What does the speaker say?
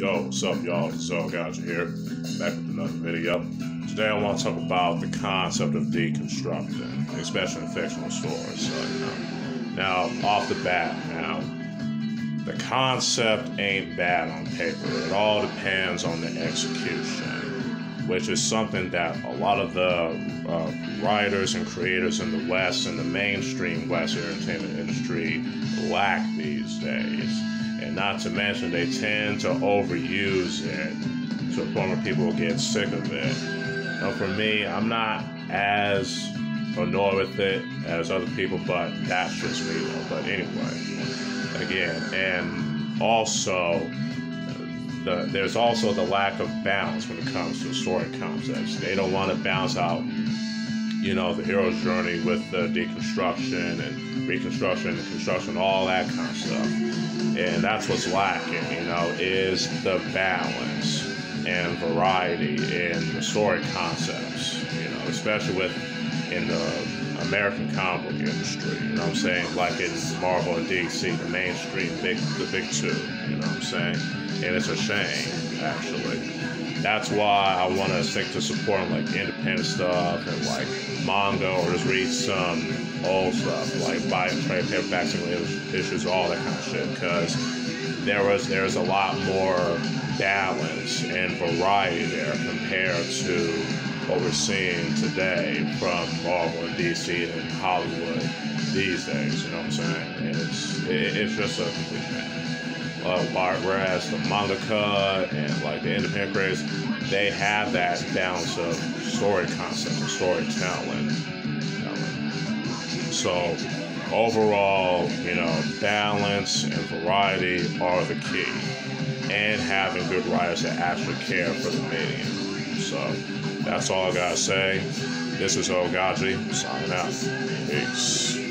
Yo, what's up, y'all? It's Zell Gotcha here, back with another video. Today, I want to talk about the concept of deconstructing, especially in fictional stories. So, you know, now, off the bat, now, the concept ain't bad on paper. It all depends on the execution, which is something that a lot of the uh, writers and creators in the West and the mainstream West entertainment industry lack these days and not to mention they tend to overuse it to a point where people get sick of it. Now, for me, I'm not as annoyed with it as other people, but that's just me, though. But anyway, again, and also. The, there's also the lack of balance when it comes to story concepts. They don't want to balance out you know, the hero's journey with the deconstruction and reconstruction and construction, all that kind of stuff. And that's what's lacking, you know, is the balance and variety in the story concepts, you know, especially with in the American comic book industry, you know what I'm saying? Like in Marvel and DC, the mainstream, big the big two, you know what I'm saying? And it's a shame, actually that's why I want to stick to supporting like independent stuff and like manga or just read some old stuff like buy trade paperbacks and issues, all that kind of shit. Because there was there's a lot more balance and variety there compared to what we're seeing today from Marvel and DC and Hollywood these days. You know what I'm saying? It's it, it's just a complete man. Uh, whereas the mangaka and like the independent creators, they have that balance of story concept and storytelling. So overall, you know, balance and variety are the key, and having good writers that actually care for the medium. So that's all I gotta say. This is Oaghaji signing out. Peace.